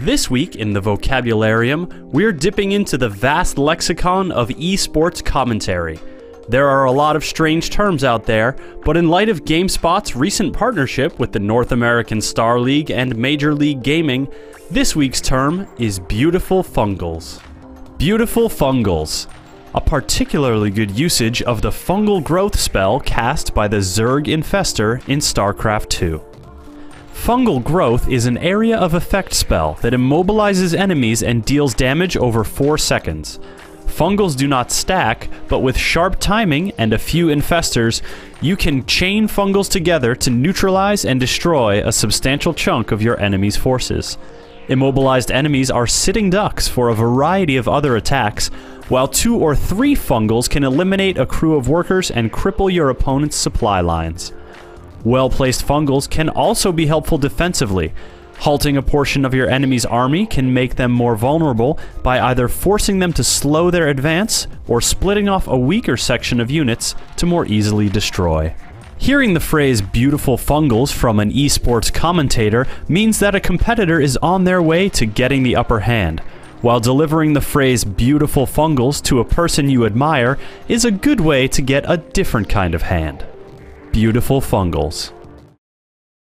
This week in the Vocabularium, we're dipping into the vast lexicon of esports commentary. There are a lot of strange terms out there, but in light of GameSpot's recent partnership with the North American Star League and Major League Gaming, this week's term is beautiful fungals. Beautiful fungals. A particularly good usage of the fungal growth spell cast by the Zerg Infestor in StarCraft 2. Fungal Growth is an area of effect spell that immobilizes enemies and deals damage over 4 seconds. Fungals do not stack, but with sharp timing and a few infestors, you can chain fungals together to neutralize and destroy a substantial chunk of your enemy's forces. Immobilized enemies are sitting ducks for a variety of other attacks, while two or three fungals can eliminate a crew of workers and cripple your opponent's supply lines. Well placed fungals can also be helpful defensively. Halting a portion of your enemy's army can make them more vulnerable by either forcing them to slow their advance or splitting off a weaker section of units to more easily destroy. Hearing the phrase beautiful fungals from an esports commentator means that a competitor is on their way to getting the upper hand, while delivering the phrase beautiful fungals to a person you admire is a good way to get a different kind of hand beautiful fungals.